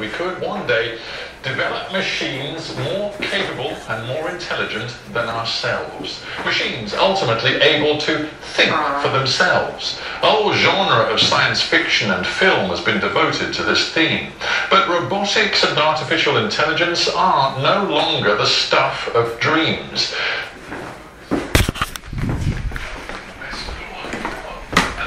We could one day develop machines more capable and more intelligent than ourselves. Machines ultimately able to think for ah. themselves. A whole genre of science fiction and film has been devoted to this theme. But robotics and artificial intelligence are no longer the stuff of dreams. And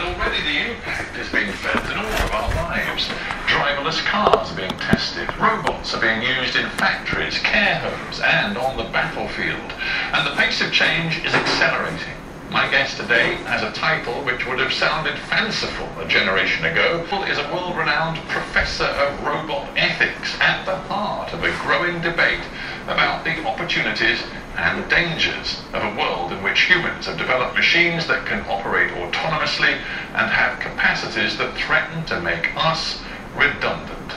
already the impact is being felt in all of our lives. Driverless cars are being tested. Robots are being used in factories, care homes, and on the battlefield. And the pace of change is accelerating. My guest today has a title which would have sounded fanciful a generation ago, is a world-renowned professor of robot ethics at the heart of a growing debate about the opportunities and dangers of a world in which humans have developed machines that can operate autonomously and have capacities that threaten to make us redundant.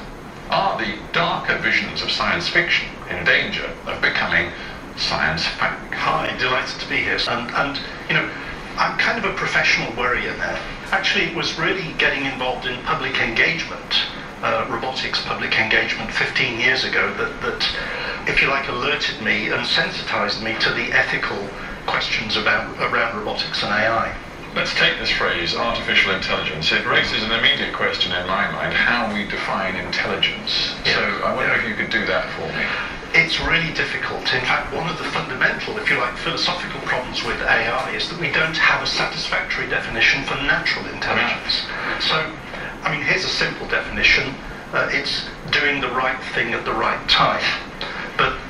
Are the darker visions of science fiction in danger of becoming science fact? Hi, delighted to be here. And, and you know, I'm kind of a professional worrier now. Actually, it was really getting involved in public engagement, uh, robotics public engagement 15 years ago that, that, if you like, alerted me and sensitized me to the ethical questions about around robotics and AI. Let's take this phrase, artificial intelligence. It raises an immediate question in my mind, how we define intelligence. So I wonder Yeah. if you could do that for me. It's really difficult. In fact, one of the fundamental, if you like, philosophical problems with AI is that we don't have a satisfactory definition for natural intelligence. So, I mean, here's a simple definition. Uh, it's doing the right thing at the right time.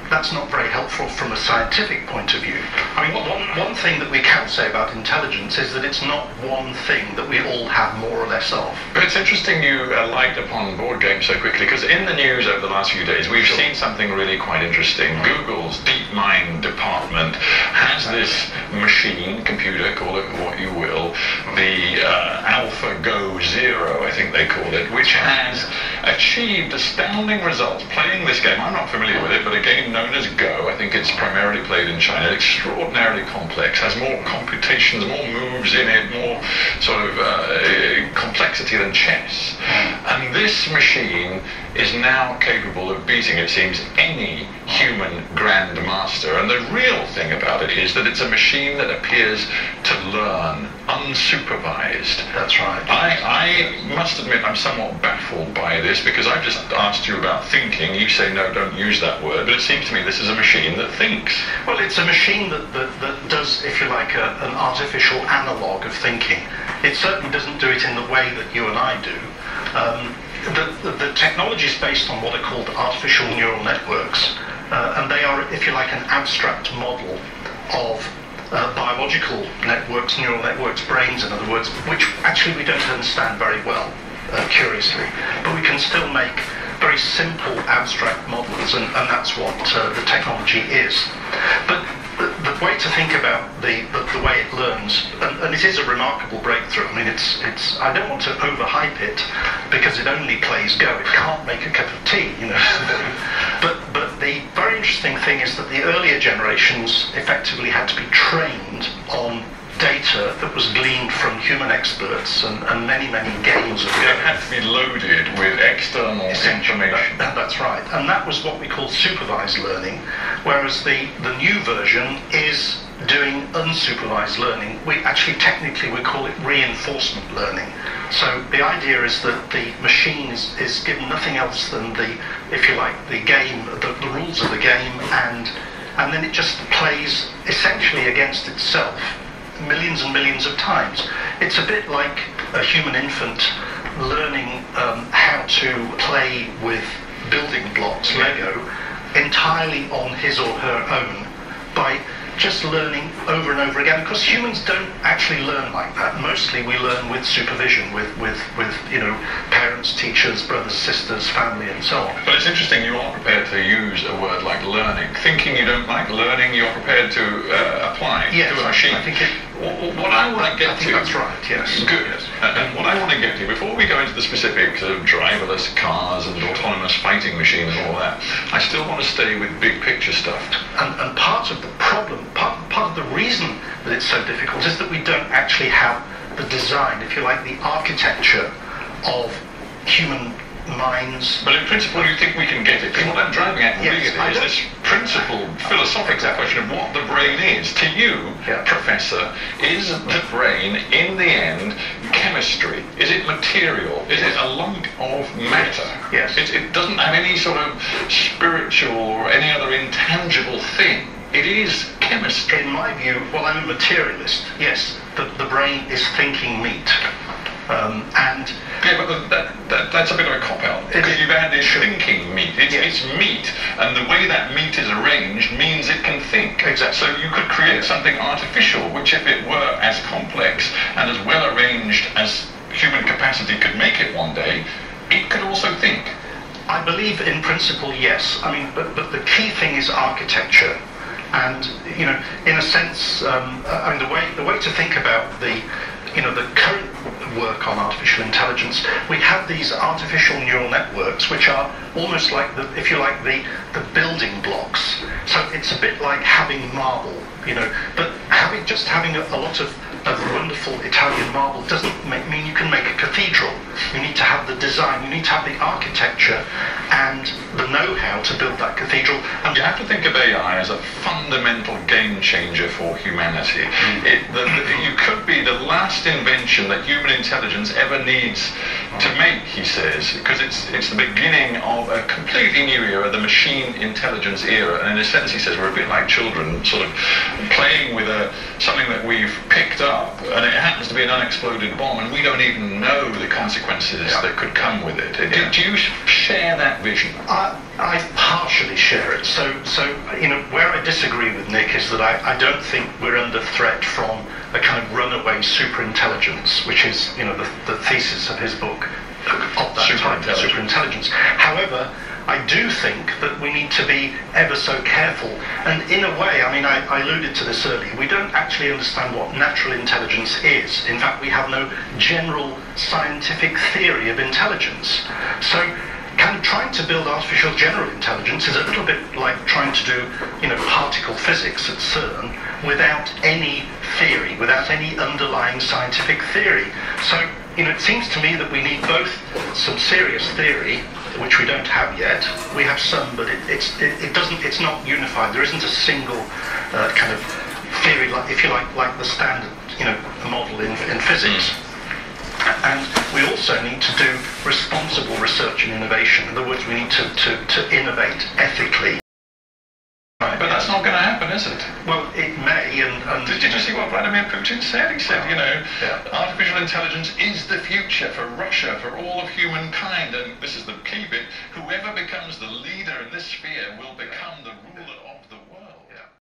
That's not very helpful from a scientific point of view. I mean, one, one thing that we can say about intelligence is that it's not one thing that we all have more or less of. But it's interesting you uh, light upon board games so quickly because in the news over the last few days we've seen something really quite interesting. Google's DeepMind department has this machine, computer, call it what you will, the uh, AlphaGo Zero, I think they call it, which has achieved astounding results playing this game. I'm not familiar with it, but a game known as Go, I think it's primarily played in China, extraordinarily complex, has more computations, more moves in it, more sort of uh, complexity than chess. And this machine is now capable of beating, it seems, any human grandmaster. And the real thing about it is that it's a machine that appears to learn unsupervised. That's right. I, I must admit I'm somewhat baffled by this because I've just asked you about thinking. You say no, don't use that word, but it seems to me this is a machine that thinks. Well, it's a machine that, that, that does, if you like, a, an artificial analogue of thinking. It certainly doesn't do it in the way that you and I do. Um, the, the, the technology is based on what are called artificial neural networks, uh, and they are, if you like, an abstract model of uh, biological networks, neural networks, brains, in other words, which actually we don't understand very well, uh, curiously. But we can still make very simple abstract models, and, and that's what uh, the technology is. But the, the way to think about the, the, the way it learns, and, and it is a remarkable breakthrough. I mean, it's, it's, I don't want to overhype it because it only plays Go. It can't make a cup of tea, you know. but, but the very interesting thing is that the earlier generations effectively had to be trained on data that was gleaned from human experts and, and many, many games of. It had to be loaded with external information. that- that's right. And that was what we call supervised learning, whereas the, the new version is doing unsupervised learning. We actually, technically, we call it reinforcement learning. So the idea is that the machine is, is given nothing else than the, if you like, the game, the, the rules of the game, and and then it just plays essentially against itself millions and millions of times. It's a bit like a human infant learning um, how to play with building blocks, Lego, entirely on his or her own by just learning over and over again. Because humans don't actually learn like that. Mostly we learn with supervision, with, with, with you know, parents, teachers, brothers, sisters, family, and so on. But it's interesting you are prepared to use a word like learning. Thinking you don't like learning, you're prepared to uh, apply Yes, to a machine. I think it, What I want to get to that's right, yes. Good. And and what I want to get to, before we go into the specifics of driverless cars and autonomous fighting machines and all that, I still want to stay with big picture stuff. And, and part of the problem, part, part of the reason that it's so difficult is that we don't actually have the design, if you like, the architecture of human minds. But in principle, you think we can get it? Because what I'm driving at Yes, really I is don't- this principal philosophical question of what the brain is. To you, Yeah. Professor, is the brain, in the end, chemistry? Is it material? Is it a lump of matter? Yes. It, it doesn't have any sort of spiritual or any other intangible thing. It is chemistry. In my view, well, I'm a materialist. Yes, the, the brain is thinking meat. Um, and Yeah, but that, that, that's a bit of a cop-out. Because you've added thinking meat. It's, Yes. it's meat, and the way that meat is arranged means it can think. Exactly. So you could create something artificial, which if it were as complex and as well arranged as human capacity could make it one day, it could also think. I believe in principle, yes. I mean, but, but the key thing is architecture. And, you know, in a sense, um, I mean, the way, the way to think about the, you know, the current work on artificial intelligence, we have these artificial neural networks, which are almost like the, if you like, the, the building blocks. So it's a bit like having marble, you know, but having, just having a, a lot of, of wonderful Italian marble doesn't make, mean you can make a cathedral. You need to have the design, you need to have the architecture and the know-how to build that cathedral. And You have to think of AI as a fundamental game changer for humanity. Hmm. It, the, the, you could be the last invention that human intelligence ever needs to hmm. make, he says, because it's, it's the beginning of a completely new era, the machine intelligence era. And in a sense, he says, we're a bit like children, sort of playing with a, something that we've picked up, and it happens to be an unexploded bomb, and we don't even know the consequences Yeah. that could come with it. Do, do you share that vision? I, I partially share it. So, so you know, where I disagree with Nick is that I, I don't think we're under threat from a kind of runaway superintelligence, which is, you know, the, the thesis of his book of that type, the Superintelligence. superintelligence. However, I do think that we need to be ever so careful. And in a way, I mean, I, I alluded to this earlier, we don't actually understand what natural intelligence is. In fact, we have no general scientific theory of intelligence. So kind of trying to build artificial general intelligence is a little bit like trying to do, you know, particle physics at CERN without any theory, without any underlying scientific theory. So, you know, it seems to me that we need both some serious theory, which we don't have yet. We have some, but it, it's, it, it doesn't, it's not unified. There isn't a single uh, kind of theory, like, if you like, like the standard, you know, model in, in physics. And we also need to do responsible research and innovation. In other words, we need to, to, to innovate ethically. But that's not going to happen, is it? Well, it may, and, and Did, did you see what Vladimir Putin said? He said, you know, Yeah. artificial intelligence is the future for Russia, for all of humankind. And this is the key bit. Whoever becomes the leader in this sphere will